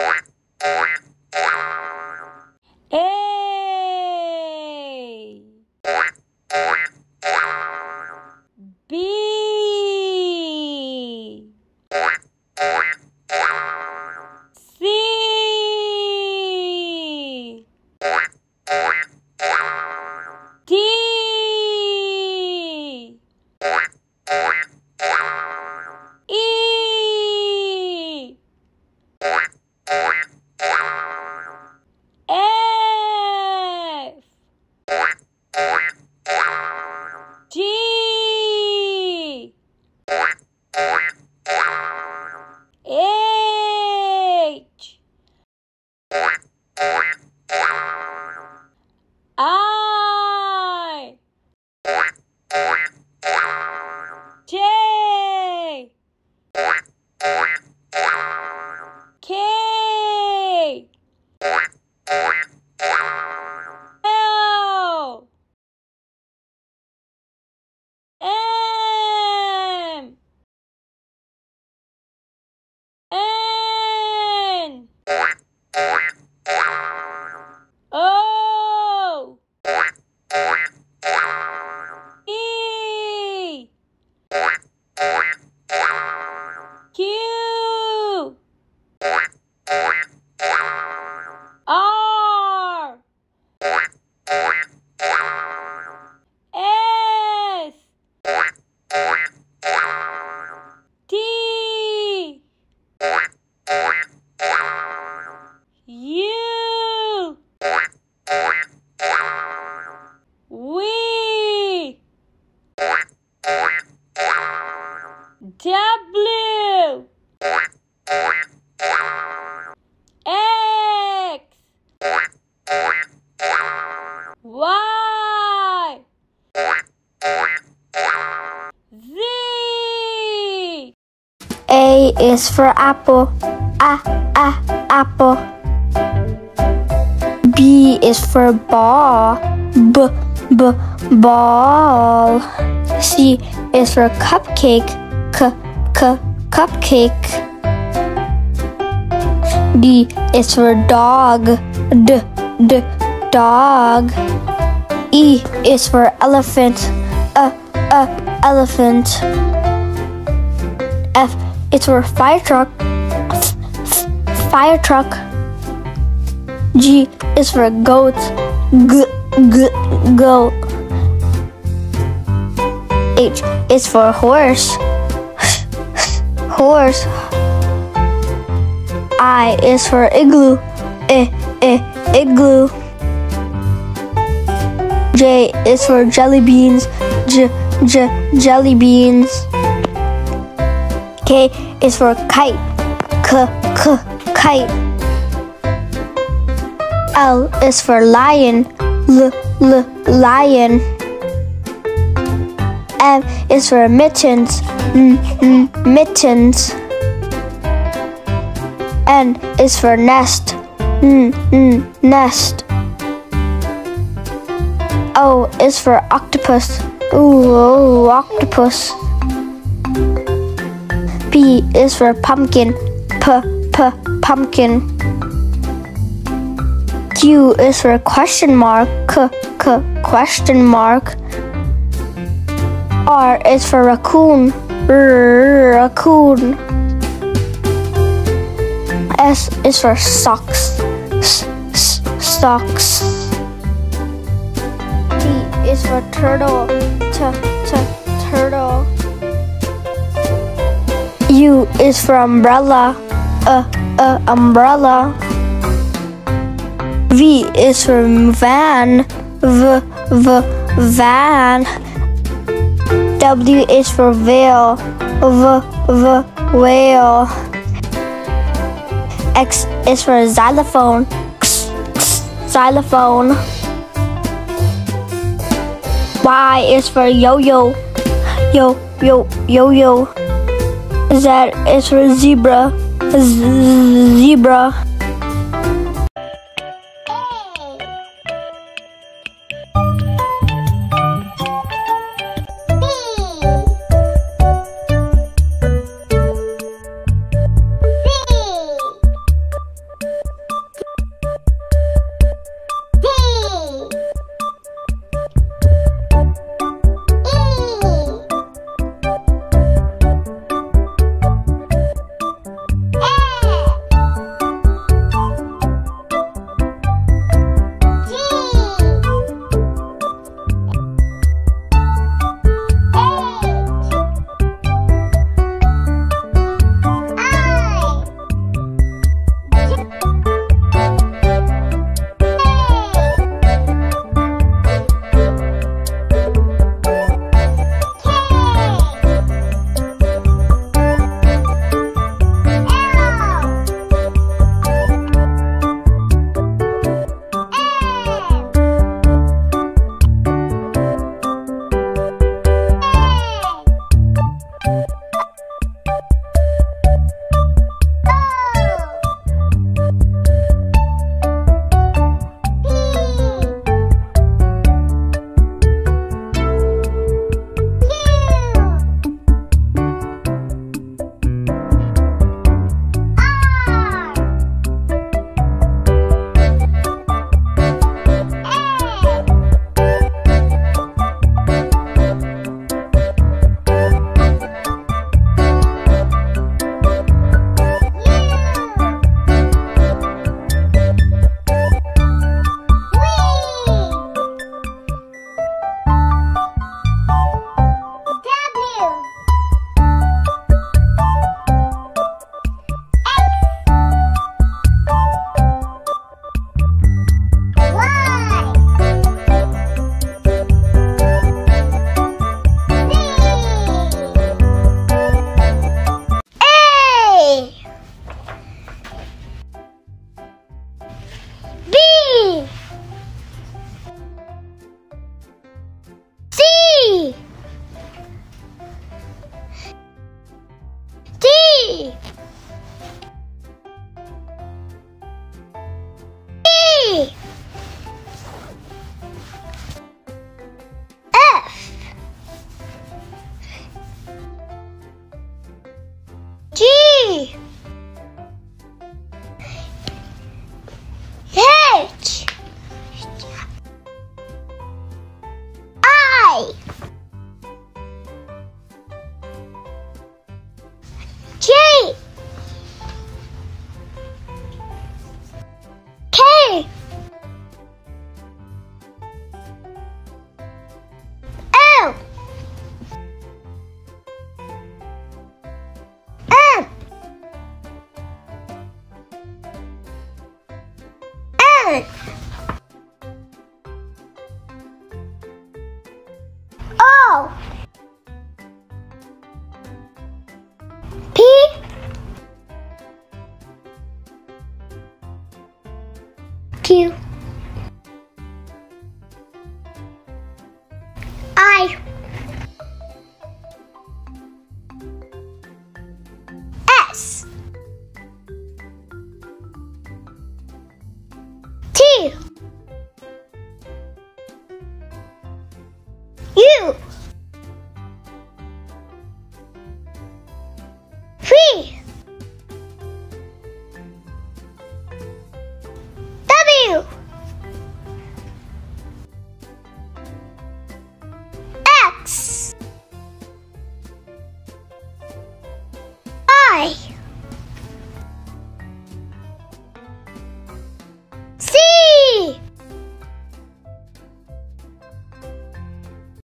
Oink, oink, oink. A is for apple. A, a, apple. B is for ball. B, b, ball. C is for cupcake. C, c, cupcake. D is for dog. D, d, dog. E is for elephant. Uh, uh, elephant. F is for fire truck. Fire truck. G is for goat. G, g, goat. H is for horse. horse. I is for igloo. I, I, igloo. J is for jelly beans. J, j, jelly beans. K is for kite. K, k, kite. L is for lion. L, l, lion. M is for mittens. N, n, mittens. N is for nest. N, n, nest. O is for octopus. Ooh, octopus. P is for pumpkin. P, p, pumpkin. Q is for question mark. K, k, question mark. R is for raccoon. R, raccoon. S is for socks. S, s, socks. T is for turtle. T, t, turtle. U is for umbrella. Uh, uh, umbrella. V is for van. V, v, van. W is for veil. V, v, whale. X is for xylophone. X, x, xylophone. Y is for yo-yo. Yo, yo, yo-yo. Is for zebra. Zebra. Ant. O. Oh. P. Q.